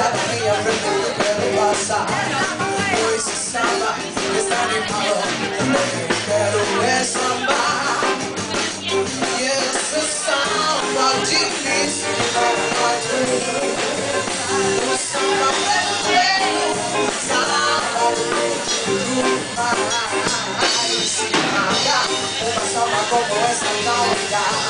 Minha frente eu quero passar Esse samba está animado Eu quero é sambar E esse samba difícil O samba perfeito Samba do mais Nada Uma samba como essa não dá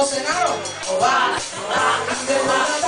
Oh, va, oh, de la da,